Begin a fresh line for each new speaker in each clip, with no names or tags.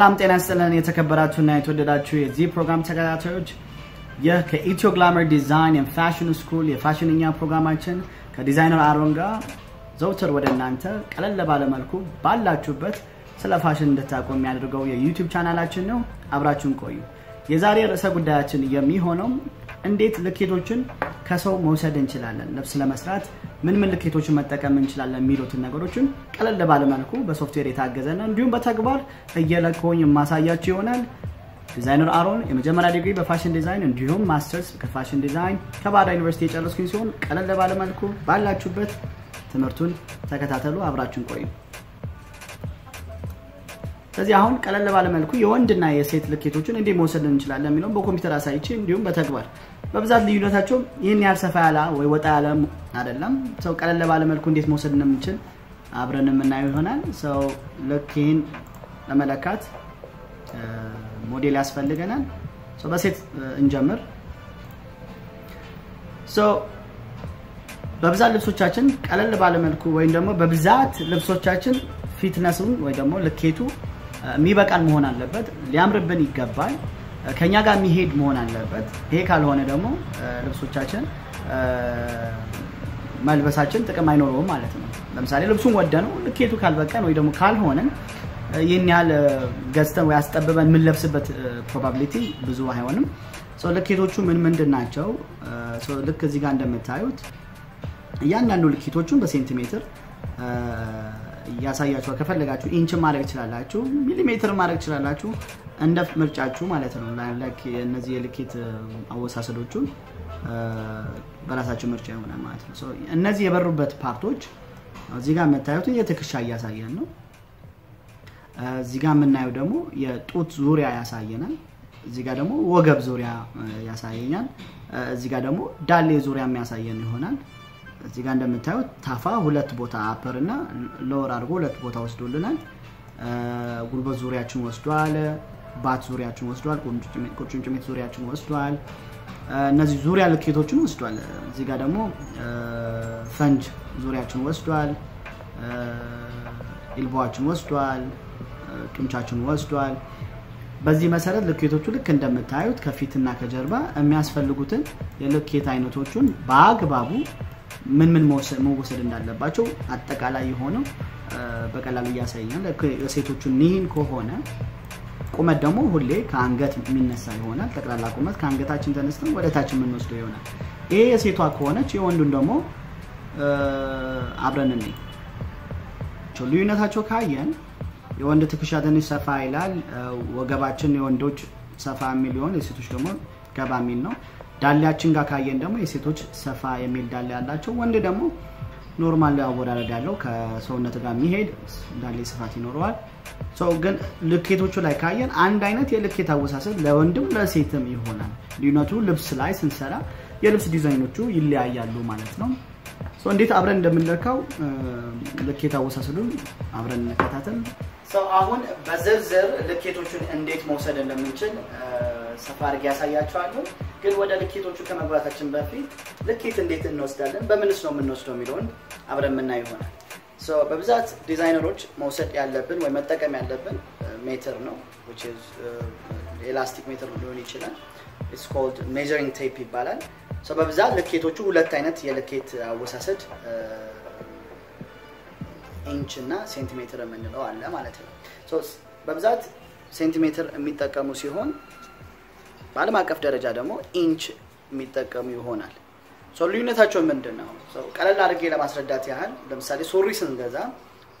ሰላም ጤና ይስጥልን የተከበራችሁና የተወደዳችሁ የዚህ ፕሮግራም ተከታታዮች ይህ ከ Ethio Glamour Design Fashion School የፋሽንኛ ፕሮግራማችን ከዲዛይነር አሮን ጋር ዘውትር ወደ እናንተ ቀለል ባለ መልኩ ባላችሁበት ስለ ፋሽን እንድታውቁ የሚያደርገው የዩቲዩብ ቻናላችን ነው። አብራችሁን ቆዩ። የዛሬ ርዕሰ ጉዳያችን የሚሆነው እንዴት ልኬቶችን ከሰው መውሰድ እንችላለን፣ ልብስ ለመስራት ምን ምን ልኬቶችን መጠቀም እንችላለን የሚሉትን ነገሮችን ቀለል ባለ መልኩ በሶፍትዌር የታገዘ ነው። እንዲሁም በተግባር እየለካሁኝ የማሳያችሁ ይሆናል። ዲዛይነር አሮን የመጀመሪያ ዲግሪ በፋሽን ዲዛይን እንዲሁም ማስተርስ ከፋሽን ዲዛይን ከባህር ዳር ዩኒቨርሲቲ የጨረስኩኝ ሲሆን ቀለል ባለ መልኩ ባላችሁበት ትምህርቱን ተከታተሉ፣ አብራችሁን ቆዩ። ስለዚህ አሁን ቀለል ባለ መልኩ የወንድና የሴት ልኬቶችን እንዴት መውሰድ እንችላለን የሚለውን በኮምፒውተር አሳይቼ እንዲሁም በተግባር በብዛት ልዩነታቸው ይህን ያህል ሰፋ ያለ ወይ ወጣ ያለ አይደለም። ሰው ቀለል ባለ መልኩ እንዴት መውሰድ እንደምንችል አብረን የምናየው ይሆናል። ሰው ልክ ይህን ለመለካት ሞዴል ያስፈልገናል። በሴት እንጀምር። በብዛት ልብሶቻችን ቀለል ባለ መልኩ ወይም ደግሞ በብዛት ልብሶቻችን ፊትነሱን ወይ ደግሞ ልኬቱ የሚበቃን መሆን አለበት። ሊያምርብን ይገባል። ከኛ ጋር የሚሄድ መሆን አለበት። ይሄ ካልሆነ ደግሞ ልብሶቻችን መልበሳችን ጥቅም አይኖረውም ማለት ነው። ለምሳሌ ልብሱን ወደ ነው ልኬቱ ካልበቃን ወይ ደግሞ ካልሆነን ይህን ያህል ገዝተን ወይ አስጠብበን የምንለብስበት probability ብዙ አይሆንም። ልኬቶቹ ምን ምንድን ናቸው? ልክ እዚህ ጋር እንደምታዩት እያንዳንዱ ልኬቶቹን በሴንቲሜትር ያሳያችኋል። ከፈለጋችሁ ኢንች ማድረግ ትችላላችሁ፣ ሚሊሜትር ማድረግ ትችላላችሁ፣ እንደ ምርጫችሁ ማለት ነው። እነዚህ የልኬት አወሳሰዶቹን በራሳችሁ ምርጫ ይሆናል ማለት ነው። እነዚህ የበሩበት ፓርቶች እዚህ ጋር የምታዩትን የትከሻ እያሳየን ነው። እዚህ ጋር የምናየው ደግሞ የጡት ዙሪያ ያሳየናል። እዚህ ጋር ደግሞ ወገብ ዙሪያ ያሳየኛል። እዚህ ጋር ደግሞ ዳሌ ዙሪያ የሚያሳየን ይሆናል። እዚህ ጋር እንደምታዩት ታፋ ሁለት ቦታ አፐር እና lower አድርጎ ሁለት ቦታ ወስዶልናል። ጉልበት ዙሪያችን ወስዷል። ባት ዙሪያችን ወስዷል። ቁርጭምጭሚት ዙሪያችን ወስዷል። እነዚህ ዙሪያ ልኬቶችን ወስዷል። እዚህ ጋር ደግሞ ፈንጅ ዙሪያችን ወስዷል። elbow ኣችን ወስዷል። ጡንቻችን ወስዷል። በዚህ መሰረት ልኬቶቹ ልክ እንደምታዩት ከፊትና ከጀርባ የሚያስፈልጉትን የልኬት አይነቶቹን በአግባቡ ምን ምን መወሰድ እንዳለባቸው አጠቃላይ የሆነው በቀላሉ እያሳየኛል። የሴቶቹን ይህን ከሆነ ቁመት ደግሞ ሁሌ ከአንገት የሚነሳ ይሆናል። ጠቅላላ ቁመት ከአንገታችን ተነስተን ወደ ታች የምንወስደው ይሆናል። ይሄ የሴቷ ከሆነች የወንዱን ደግሞ አብረን እኔ ልዩነታቸው ካየን የወንድ ትከሻ ትንሽ ሰፋ ይላል። ወገባችን የወንዶች ሰፋ የሚል ሊሆን የሴቶች ደግሞ ገባ የሚል ነው። ዳሌያችን ጋር ካየን ደግሞ የሴቶች ሰፋ የሚል ዳሌ ያላቸው፣ ወንድ ደግሞ normal አወዳደድ ያለው ከሰውነት ጋር የሚሄድ ዳሌ ስፋት ይኖረዋል። ግን ልኬቶቹ ላይ ካየን አንድ አይነት የልኬት አወሳሰድ ለወንድም ለሴትም ይሆናል። ልዩነቱ ልብስ ላይ ስንሰራ የልብስ ዲዛይኖቹ ይለያያሉ ማለት ነው። እንዴት አብረን እንደምንለካው ልኬት አወሳሰዱን አብረን እንከታተል። አሁን በዝርዝር ልኬቶቹን እንዴት መውሰድ እንደምንችል ሰፋ አድርጌ አሳያችኋለሁ። ግን ወደ ልኬቶቹ ከመግባታችን በፊት ልኬት እንዴት እንወስዳለን፣ በምንስ ነው የምንወስደው የሚለውን አብረን የምናየው ይሆናል። በብዛት ዲዛይነሮች መውሰድ ያለብን ወይ መጠቀም ያለብን ሜትር ነው። elastic ሜትር ሊሆን ይችላል። it's called measuring tape ይባላል። በብዛት ልኬቶቹ ሁለት አይነት የልኬት አወሳሰድ ኢንች እና ሴንቲሜትር የምንለው አለ ማለት ነው። በብዛት ሴንቲሜትር የሚጠቀሙ ሲሆን በዓለም አቀፍ ደረጃ ደግሞ ኢንች የሚጠቀሙ ይሆናል። ልዩነታቸው ምንድን ነው? ቀለል አድርጌ ለማስረዳት ያህል ለምሳሌ ሱሪ ስንገዛ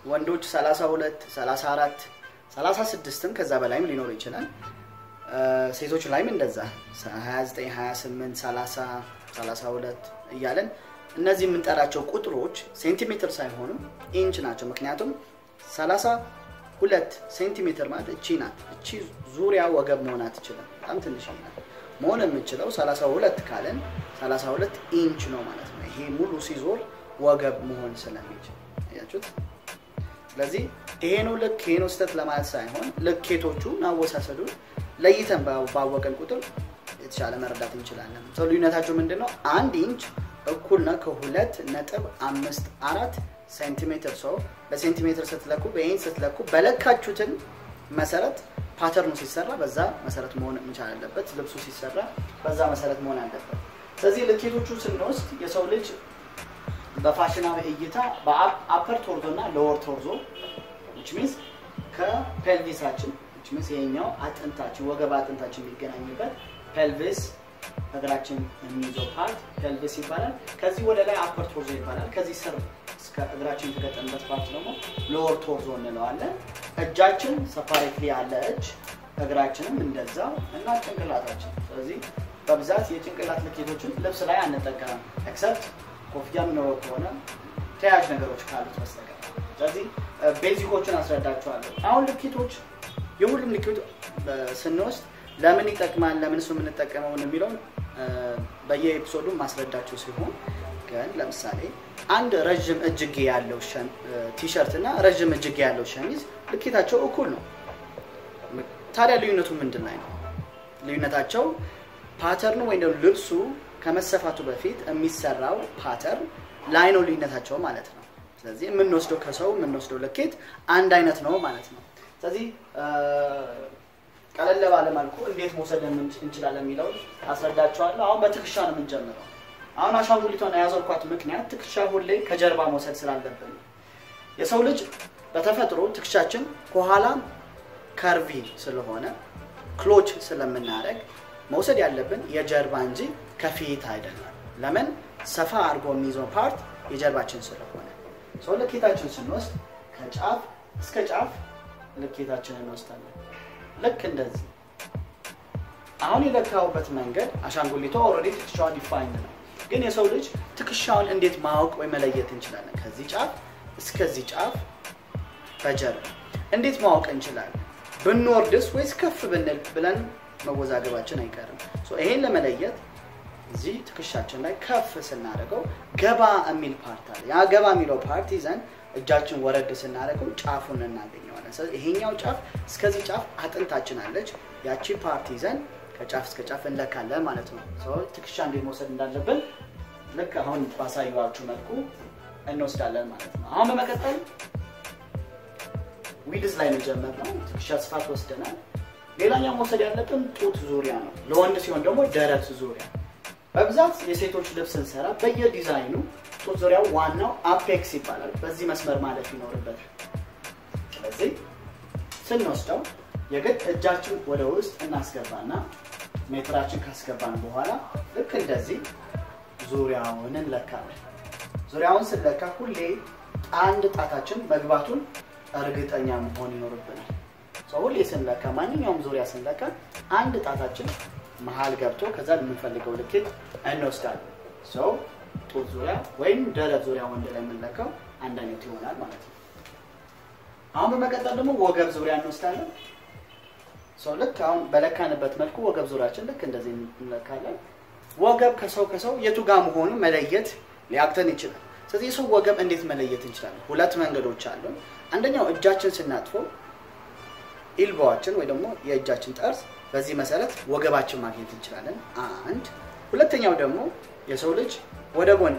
ወንዶች 32፣ 34፣ 36ም ከዛ በላይም ሊኖር ይችላል። ሴቶች ላይም እንደዛ 29፣ 28፣ 30፣ 32 እያለን እነዚህ የምንጠራቸው ቁጥሮች ሴንቲሜትር ሳይሆኑ ኢንች ናቸው። ምክንያቱም 32 ሴንቲሜትር ማለት እቺ ናት። እቺ ዙሪያ ወገብ መሆን አትችልም። በጣም ትንሽ ናት። መሆን የምትችለው 32 ካለን 32 ኢንች ነው ማለት ነው። ይሄ ሙሉ ሲዞር ወገብ መሆን ስለሚችል ያችሁት። ስለዚህ ይሄ ነው ልክ ይሄ ነው ስህተት ለማለት ሳይሆን ልኬቶቹን አወሳሰዱን ለይተን ባወቀን ቁጥር የተሻለ መረዳት እንችላለን። so ልዩነታቸው ምንድን ነው? አንድ ኢንች እኩል ነው ከሁለት ነጥብ አምስት አራት ሴንቲሜትር so በሴንቲሜትር ስትለኩ በኢንች ስትለኩ በለካችሁትን መሰረት pattern ኡ ሲሰራ በዛ መሰረት መሆን መቻል አለበት። ልብሱ ሲሰራ በዛ መሰረት መሆን አለበት። ስለዚህ ልኬቶቹ ስንወስድ የሰው ልጅ በፋሽናዊ እይታ በ upper torso እና lower torso means ከ pelvis ኣችን means ይሄኛው አጥንታችን ወገብ አጥንታችን የሚገናኝበት pelvis እግራችን የሚይዘው part pelvis ይባላል። ከዚህ ወደ ላይ upper torso ይባላል። ከዚህ ስር እስከ እግራችን የተገጠመበት part ደግሞ lower torso እንለዋለን። እጃችን separately ያለ እጅ፣ እግራችንም እንደዛው እና ጭንቅላታችን። ስለዚህ በብዛት የጭንቅላት ልኬቶችን ልብስ ላይ አንጠቀምም except ኮፍያ የሚኖረው ከሆነ ተያያዥ ነገሮች ካሉት በስተቀር። ስለዚህ basic ኦችን አስረዳችኋለሁ። አሁን ልኬቶች የሁሉም ልኬት ስንወስድ ለምን ይጠቅማል፣ ለምን እሱ የምንጠቀመውን የሚለውን በየ episode ኡ የማስረዳችሁ ሲሆን ግን ለምሳሌ አንድ ረዥም እጅጌ ያለው ቲሸርት እና ረዥም እጅጌ ያለው ሸሚዝ ልኬታቸው እኩል ነው። ታዲያ ልዩነቱ ምንድን ላይ ነው? ልዩነታቸው pattern ኡ ወይም ደግሞ ልብሱ ከመሰፋቱ በፊት የሚሰራው pattern ላይ ነው ልዩነታቸው ማለት ነው። ስለዚህ የምንወስደው ከሰው የምንወስደው ልኬት አንድ አይነት ነው ማለት ነው። ስለዚህ ቀለል ባለ እንዴት መውሰድ እንችላለን የሚለውን አስረዳችኋለሁ። አሁን በትከሻ ነው የምንጀምረው። አሁን አሻንጉሊቷን ያዞርኳት ምክንያት ትከሻ ሁሌ ከጀርባ መውሰድ ስላለብን የሰው ልጅ በተፈጥሮ ትከሻችን ከኋላ curvy ስለሆነ ክሎች ስለምናደርግ መውሰድ ያለብን የጀርባ እንጂ ከፊት አይደለም። ለምን ሰፋ አድርጎ የሚይዘው part የጀርባችን ስለሆነ so ልኬታችን ስንወስድ ከጫፍ እስከ ጫፍ ልኬታችንን እንወስዳለን። ልክ እንደዚህ አሁን የለካሁበት መንገድ አሻንጉሊቷ already ትከሻዋን defined ነው። ግን የሰው ልጅ ትከሻውን እንዴት ማወቅ ወይ መለየት እንችላለን? ከዚህ ጫፍ እስከዚህ ጫፍ በጀርባ እንዴት ማወቅ እንችላለን? ብንወርድስ ወይስ ከፍ ብንል ብለን መወዛገባችን አይቀርም። ይሄን ለመለየት እዚህ ትከሻችን ላይ ከፍ ስናደርገው ገባ የሚል part አለ። ያ ገባ የሚለው part ይዘን እጃችን ወረድ ስናደርገው ጫፉን እናገኘዋለን። ይሄኛው ጫፍ እስከዚህ ጫፍ አጥንታችን አለች። ያቺ part ይዘን ከጫፍ እስከ ጫፍ እንለካለን ማለት ነው። ትከሻ እንዴት መውሰድ እንዳለብን ልክ አሁን ባሳየኋችሁ መልኩ እንወስዳለን ማለት ነው። አሁን በመቀጠል width ላይ ነው የጀመርነው። ትከሻ ስፋት ወስደናል። ሌላኛው መውሰድ ያለብን ጡት ዙሪያ ነው። ለወንድ ሲሆን ደግሞ ደረት ዙሪያ። በብዛት የሴቶች ልብስ ስንሰራ በየዲዛይኑ ጡት ዙሪያው ዋናው apex ይባላል። በዚህ መስመር ማለፍ ይኖርበታል። ስለዚህ ስንወስደው የግድ እጃችን ወደ ውስጥ እናስገባና ሜትራችን ካስገባን በኋላ ልክ እንደዚህ ዙሪያውን እንለካለን። ዙሪያውን ስንለካ ሁሌ አንድ ጣታችን መግባቱን እርግጠኛ መሆን ይኖርብናል። ሁሌ ስንለካ ማንኛውም ዙሪያ ስንለካ አንድ ጣታችን መሀል ገብቶ ከዛ የምንፈልገው ልኬት እንወስዳለን። ሰው ጡት ዙሪያ ወይም ደረት ዙሪያ ወንድ ላይ የምንለካው አንድ አይነት ይሆናል ማለት ነው። አሁን በመቀጠል ደግሞ ወገብ ዙሪያ እንወስዳለን። ሰው ልክ አሁን በለካንበት መልኩ ወገብ ዙሪያችን ልክ እንደዚህ እንለካለን። ወገብ ከሰው ከሰው የቱ ጋር መሆኑ መለየት ሊያቅተን ይችላል። ስለዚህ የሰው ወገብ እንዴት መለየት እንችላለን? ሁለት መንገዶች አሉ። አንደኛው እጃችን ስናጥፈው elbow ኣችን ወይ ደግሞ የእጃችን ጠርዝ በዚህ መሰረት ወገባችን ማግኘት እንችላለን። አንድ ሁለተኛው ደግሞ የሰው ልጅ ወደ ጎን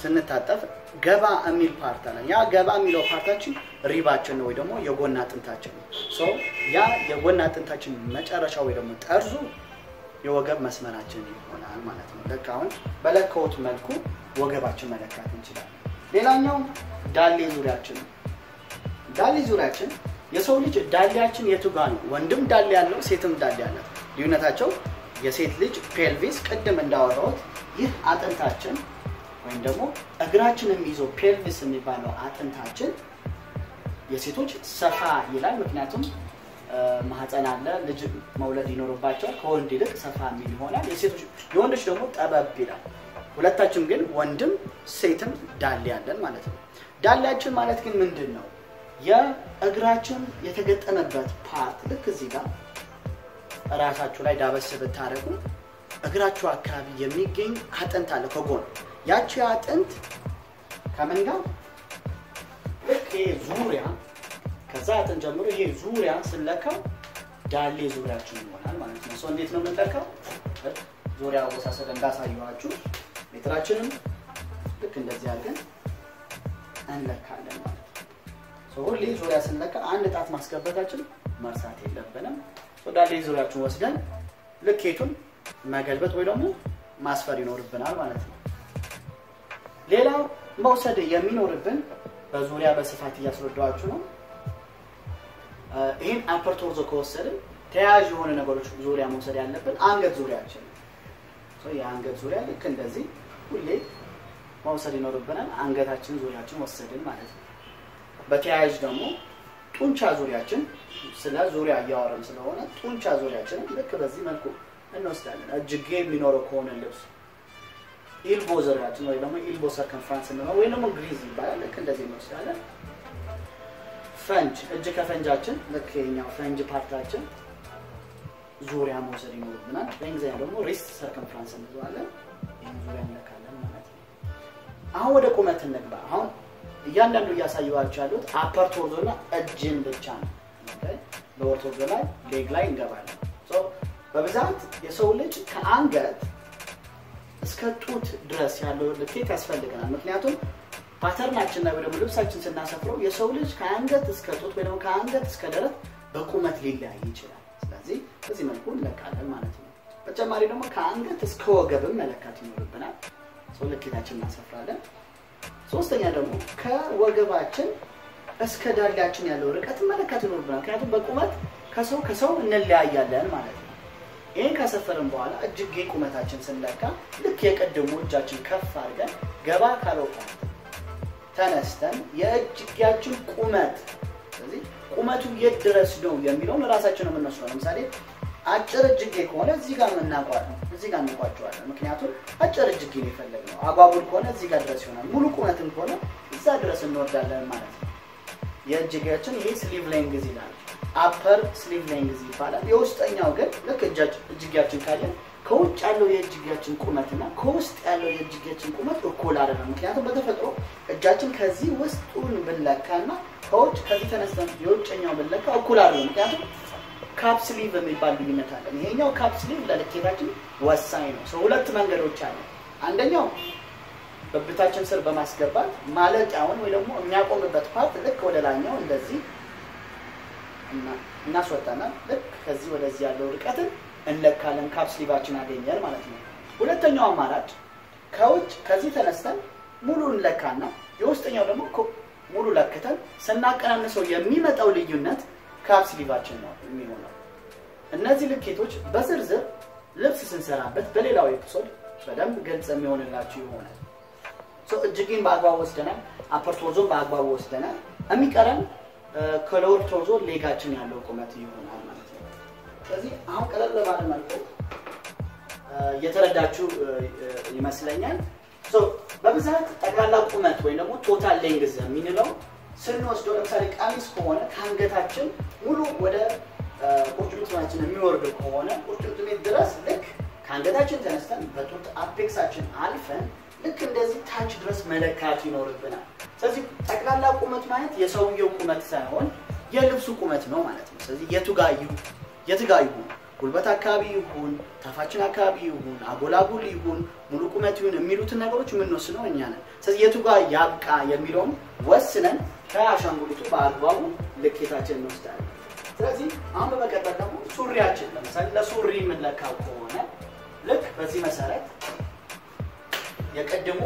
ስንታጠፍ ገባ የሚል part አለ። ያ ገባ የሚለው part ኣችን rib ኣችን ነው ወይ ደግሞ የጎን አጥንታችን ነው። ያ የጎን አጥንታችን መጨረሻ ወይ ደግሞ ጠርዙ የወገብ መስመራችን ይሆናል ማለት ነው። ልክ አሁን በለካሁት መልኩ ወገባችን መለካት እንችላለን። ሌላኛው ዳሌ ዙሪያችን ነው። ዳሌ ዙሪያችን የሰው ልጅ ዳሌያችን የቱ ጋር ነው? ወንድም ዳሌ ያለው ሴትም ዳሌ ያለው። ልዩነታቸው የሴት ልጅ pelvis ቅድም እንዳወራሁት ይህ አጥንታችን ወይም ደግሞ እግራችን የሚይዘው pelvis የሚባለው አጥንታችን የሴቶች ሰፋ ይላል። ምክንያቱም ማህፀን አለ፣ ልጅ መውለድ ይኖርባቸዋል። ከወንድ ይልቅ ሰፋ የሚል ይሆናል። የወንዶች ደግሞ ጠበብ ይላል። ሁለታችን ግን ወንድም ሴትም ዳሌ ያለን ማለት ነው። ዳሌያችን ማለት ግን ምንድን ነው? የእግራችን የተገጠመበት part ልክ እዚህ ጋር እራሳችሁ ላይ ዳበስ ብታደርጉ እግራችሁ አካባቢ የሚገኝ አጥንት አለ ከጎን ያቺ አጥንት ከምን ጋር ይሄ ዙሪያ ከዛ አጥንት ጀምሮ ይሄ ዙሪያ ስንለካው ዳሌ ዙሪያችን ይሆናል ማለት ነው። ሰው እንዴት ነው የምንለካው? ዙሪያ አወሳሰድ እንዳሳየኋችሁ ሜትራችንም ልክ እንደዚህ አድርገን እንለካለን ማለት ነው። ሁሌ ዙሪያ ስንለካ አንድ ጣት ማስገበታችን መርሳት የለብንም። ዳሌ ዙሪያችን ወስደን ልኬቱን መገልበጥ ወይ ደግሞ ማስፈር ይኖርብናል ማለት ነው። ሌላው መውሰድ የሚኖርብን በዙሪያ በስፋት እያስረዳኋችሁ ነው። ይህን አፐር ቶርዞ ከወሰድን ተያያዥ የሆነ ነገሮች ዙሪያ መውሰድ ያለብን አንገት ዙሪያችን የአንገት ዙሪያ ልክ እንደዚህ ሁሌ መውሰድ ይኖርብናል። አንገታችን ዙሪያችን ወሰድን ማለት ነው። በተያያዥ ደግሞ ጡንቻ ዙሪያችን ስለ ዙሪያ እያወረን ስለሆነ ጡንቻ ዙሪያችንን ልክ በዚህ መልኩ እንወስዳለን። እጅጌ የሚኖረው ከሆነ ልብስ elbow ዙሪያችን ወይ ደግሞ elbow circumference እንለው ወይ ደግሞ girth ይባላል። ልክ እንደዚህ እንወስዳለን። ፈንጅ እጅ ከፈንጃችን ልክ የኛው ፈንጅ part ኣችን ዙሪያ መውሰድ ይኖርብናል። በእንግሊዝኛ ደግሞ wrist circumference እንለዋለን። ይህን ዙሪያ እንለካለን ማለት ነው። አሁን ወደ ቁመት እንግባ። አሁን እያንዳንዱ እያሳየኋቸው ያሉት upper torso እና እጅን ብቻ ነው። lower torso ላይ leg ላይ እንገባለን። በብዛት የሰው ልጅ ከአንገት እስከ ጡት ድረስ ያለው ልኬት ያስፈልገናል። ምክንያቱም pattern ኣችን ወይ ደግሞ ልብሳችን ስናሰፍረው የሰው ልጅ ከአንገት እስከ ጡት ወይ ደግሞ ከአንገት እስከ ደረት በቁመት ሊለያይ ይችላል። ስለዚህ በዚህ መልኩ እንለካለን ማለት ነው። በተጨማሪ ደግሞ ከአንገት እስከ ወገብም መለካት ይኖርብናል። ሰው ልኬታችን እናሰፍራለን። ሶስተኛ ደግሞ ከወገባችን እስከ ዳሌያችን ያለው ርቀት መለካት ይኖርብናል። ምክንያቱም በቁመት ከሰው ከሰው እንለያያለን ማለት ነው። ይህን ካሰፈርን በኋላ እጅጌ ቁመታችን ስንለካ ልክ የቀደሙ እጃችን ከፍ አድርገን ገባ ካለው ተነስተን የእጅጌያችን ቁመት ስለዚህ ቁመቱ የት ድረስ ነው የሚለውን ራሳችን ነው የምንወስደው። ለምሳሌ አጭር እጅጌ ከሆነ እዚህ ጋር የምናቋል እዚህ ጋር እንቋጨዋለን። ምክንያቱም አጭር እጅጌ ነው የፈለግነው። አጓጉል ከሆነ እዚህ ጋር ድረስ ይሆናል። ሙሉ ቁመትም ከሆነ እዛ ድረስ እንወርዳለን ማለት ነው። የእጅጌያችን ይሄ sleeve length ይላል። upper sleeve length ይባላል። የውስጠኛው ግን ልክ እጅጌያችን ካለን ከውጭ ያለው የእጅጌያችን ቁመትና ከውስጥ ያለው የእጅጌያችን ቁመት እኩል አይደለም። ምክንያቱም በተፈጥሮ እጃችን ከዚህ ውስጡን ብንለካና ከውጭ ከዚህ ተነስተን የውጭኛው ብንለካ እኩል አይደለም። ምክንያቱም cap sleeve የሚባል ልዩነት አለን። ይሄኛው cap sleeve ለልኬታችን ወሳኝ ነው። ሰው ሁለት መንገዶች አሉ። አንደኛው በብብታችን ስር በማስገባት ማለቂያውን ወይ ደግሞ የሚያቆምበት part ልክ ወደ ላኛው እንደዚህ እናስወጣናል። ልክ ከዚህ ወደዚህ ያለው ርቀትን እንለካለን። cap sleeve ኣችን አገኘን ማለት ነው። ሁለተኛው አማራጭ ከውጭ ከዚህ ተነስተን ሙሉ እንለካና የውስጠኛው ደግሞ ሙሉ ለክተን ስናቀናንሰው የሚመጣው ልዩነት cap sleeve ኣችን ነው የሚሆነው። እነዚህ ልኬቶች በዝርዝር ልብስ ስንሰራበት በሌላው episode በደንብ ግልጽ የሚሆንላችሁ ይሆናል። እጅጌን በአግባቡ ወስደናል። upper torso ን በአግባቡ ወስደናል። የሚቀረን ከ lower torso leg ኣችን ያለው ቁመት ይሆናል ማለት ነው። ስለዚህ አሁን ቀለል ባለ መልኩ እየተረዳችሁ ይመስለኛል። በብዛት ጠቅላላ ቁመት ወይም ደግሞ total length የምንለው ስንወስደው ለምሳሌ ቀሚስ ከሆነ ከአንገታችን ሙሉ ወደ ቁርጭምጭሚታችን የሚወርድ ከሆነ ቁርጭምጭሚት ድረስ ልክ ከአንገታችን ተነስተን በጡት apex ኣችን አልፈን ልክ እንደዚህ ታች ድረስ መለካት ይኖርብናል። ስለዚህ ጠቅላላ ቁመት ማለት የሰውየው ቁመት ሳይሆን የልብሱ ቁመት ነው ማለት ነው። ስለዚህ የቱ ጋ የቱ ጋ ይሁን ጉልበት አካባቢ ይሁን ታፋችን አካባቢ ይሁን አጎላጉል ይሁን ሙሉ ቁመት ይሁን የሚሉትን ነገሮች የምንወስነው እኛ ነን። ስለዚህ የቱ ጋር ያብቃ የሚለውም ወስነን ከአሻንጉሊቱ በአግባቡ ልኬታችን እንወስዳለን። ስለዚህ አሁን በመቀጠል ደግሞ ሱሪያችን ለምሳሌ ለሱሪ የምንለካው ከሆነ ልክ በዚህ መሰረት የቀድሙ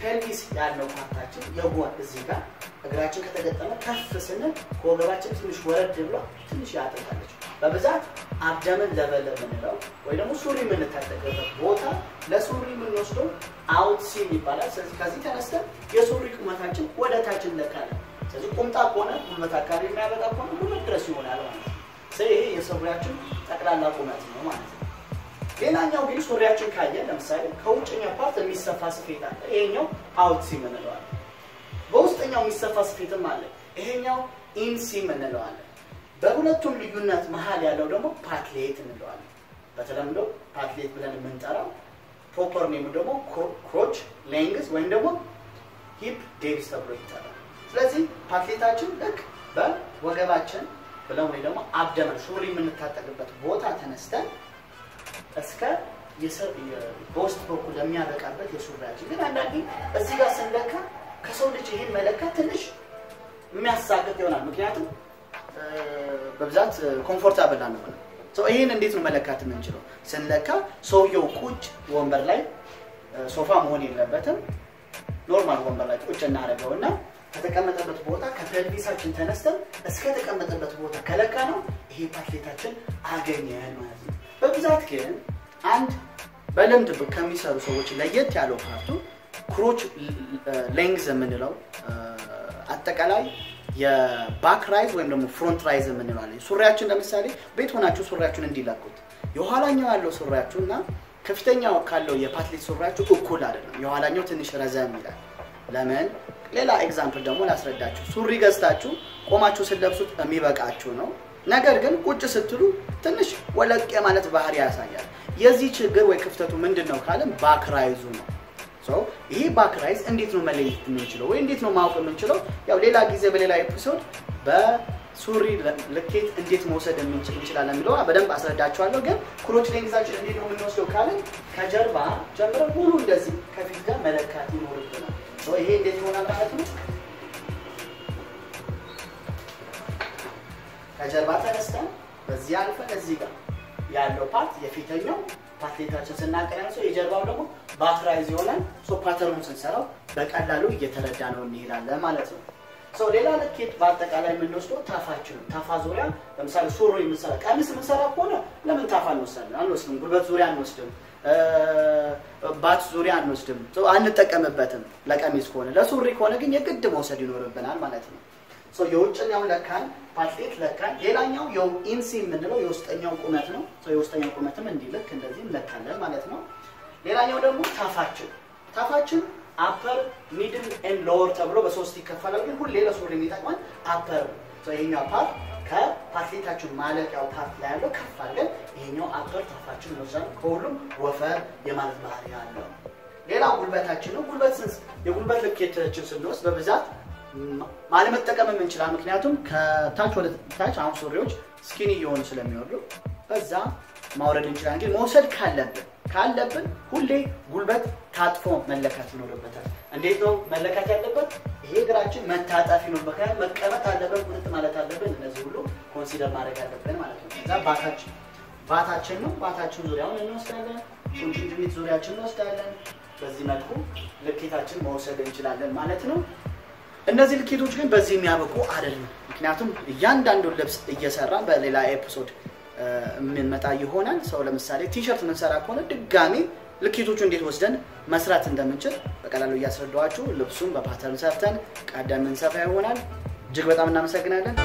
ፔልቪስ ያለው ፓርታችን የጎን እዚህ ጋር እግራችን ከተገጠመ ከፍ ስንል ከወገባችን ትንሽ ወረድ ብሎ ትንሽ ያጠቃለች። በብዛት abdomen level የምንለው ወይ ደግሞ ሱሪ የምንታጠቅበት ቦታ ለሱሪ የምንወስደው out seam ይባላል። ስለዚህ ከዚህ ተነስተን የሱሪ ቁመታችን ወደ ታች እንለካለን። ስለዚህ ቁምጣ ከሆነ ጉልበት አካባቢ የሚያበቃ ከሆነ ጉልበት ድረስ ይሆናል ማለት ነው። ይሄ የሱሪያችን ጠቅላላ ቁመት ነው ማለት ነው። ሌላኛው ግን ሱሪያችን ካየ ለምሳሌ ከውጭኛው part የሚሰፋ ስፌት አለ። ይሄኛው outseam እንለዋለን። በውስጠኛው የሚሰፋ ስፌትም አለ። ይሄኛው inseam እንለዋለን። በሁለቱም ልዩነት መሀል ያለው ደግሞ ፓትሌት እንለዋለን። በተለምዶ ፓትሌት ብለን የምንጠራው proper name ኡ ደግሞ crotch length ወይም ደግሞ hip depth ተብሎ ይጠራል። ስለዚህ ፓትሌታችን ልክ በወገባችን ብለን ወይ ደግሞ abdomen ሱሪ የምንታጠቅበት ቦታ ተነስተን እስከ በውስጥ በኩል የሚያበቃበት የሱሪያችን ግን አንዳንዴ እዚህ ጋር ስንለካ ከሰው ልጅ ይሄን መለካት ትንሽ የሚያሳቅቅ ይሆናል። ምክንያቱም በብዛት comfortable አንሆንም። ይህን እንዴት ነው መለካት የምንችለው? ስንለካ ሰውየው ቁጭ ወንበር ላይ ሶፋ መሆን የለበትም። normal ወንበር ላይ ቁጭ እናደርገው እና ከተቀመጠበት ቦታ ከ pelvis ኣችን ተነስተን እስከ ተቀመጠበት ቦታ ከለካነው ይሄ ፓትሌታችን አገኘን ማለት ነው። በብዛት ግን አንድ በልምድ ከሚሰሩ ሰዎች ለየት ያለው part ኡ crotch length የምንለው አጠቃላይ የ back rise ወይም ደግሞ front rise የምንለው ሱሪያችን ለምሳሌ ቤት ሆናችሁ ሱሪያችሁን እንዲለቁት የኋላኛው ያለው ሱሪያችሁ እና ከፊተኛው ካለው የፓትሌት ሱሪያችሁ እኩል አይደለም። የኋላኛው ትንሽ ረዘም ይላል። ለምን? ሌላ example ደግሞ ላስረዳችሁ። ሱሪ ገዝታችሁ ቆማችሁ ስትለብሱት የሚበቃችሁ ነው። ነገር ግን ቁጭ ስትሉ ትንሽ ወለቅ የማለት ባህሪ ያሳያል። የዚህ ችግር ወይ ክፍተቱ ምንድን ነው ካለም back rise ኡ ነው። ይሄ back rise እንዴት ነው መለየት የምንችለው ወይ እንዴት ነው ማወቅ የምንችለው? ያው ሌላ ጊዜ በሌላ episode በሱሪ ልኬት እንዴት መውሰድ እንችላለን የሚለው በደንብ አስረዳችኋለሁ። ግን crotch length ኣችን እንዴት ነው የምንወስደው ካለን ከጀርባ ጀምረን ሙሉ እንደዚህ ከፊት ጋር መለካት ይኖርብናል። ይሄ እንዴት ይሆናል ማለት ነው? ከጀርባ ተነስተን በዚህ አልፈን እዚህ ጋር ያለው part የፊተኛው ፓትሌታችን ስናቀያንሰው የጀርባው ደግሞ back rise ይሆናል። pattern ኡን ስንሰራው በቀላሉ እየተረዳነው እንሄዳለን ማለት ነው። ሌላ ልኬት በአጠቃላይ የምንወስደው ታፋችን ታፋ ዙሪያ ለምሳሌ ሱሪ የምንሰራ ቀሚስ የምንሰራ ከሆነ ለምን ታፋ እንወስዳለን? አንወስድም። ጉልበት ዙሪያ አንወስድም። ባት ዙሪያ አንወስድም፣ አንጠቀምበትም። ለቀሚስ ከሆነ ለሱሪ ከሆነ ግን የግድ መውሰድ ይኖርብናል ማለት ነው። የውጭኛው ለካን ፓትሌት ለካን። ሌላኛው inseam የምንለው የውስጠኛው ቁመት ነው። የውስጠኛው ቁመትም እንዲህ ልክ እንደዚህ እንለካለን ማለት ነው። ሌላኛው ደግሞ ታፋችን ታፋችን upper middle and lower ተብሎ በሶስት ይከፈላል። ግን ሁሌ ለሱሪ የሚጠቅመን upper ይሄኛው part ከፓትሌታችን ማለቂያው part ላይ ያለው ከፍ አድርገን ይሄኛው አፐር ታፋችን እንወስዳለን። ከሁሉም ወፈር የማለት ባህሪ ያለው። ሌላው ጉልበታችን ነው። ጉልበት የጉልበት ልኬታችን ስንወስድ በብዛት ማለመጠቀም እንችላል። ምክንያቱም ከታች ወደ ታች አሁን ሱሪዎች ስኪኒ እየሆኑ ስለሚወርዱ በዛ ማውረድ እንችላለን። ግን መውሰድ ካለብን ካለብን ሁሌ ጉልበት ታጥፎ መለካት ይኖርበታል። እንዴት ነው መለካት ያለበት? ይሄ እግራችን መታጠፍ ይኖርበታል። መቀመጥ አለብን፣ ቁርጥ ማለት አለብን። እነዚህ ሁሉ consider ማድረግ አለብን ማለት ነው። ከዛ ባታችን ባታችን ነው። ባታችን ዙሪያውን እንወስዳለን። ቁርጭምጭሚት ዙሪያችን እንወስዳለን። በዚህ መልኩ ልኬታችን መውሰድ እንችላለን ማለት ነው። እነዚህ ልኬቶች ግን በዚህ የሚያበቁ አይደለም። ምክንያቱም እያንዳንዱን ልብስ እየሰራን በሌላ episode የምንመጣ ይሆናል። ሰው ለምሳሌ ቲሸርት የምንሰራ ከሆነ ድጋሚ ልኬቶቹ እንዴት ወስደን መስራት እንደምንችል በቀላሉ እያስረዳኋችሁ ልብሱን በ pattern ሰርተን ቀደም እንሰፋ ይሆናል። እጅግ በጣም እናመሰግናለን።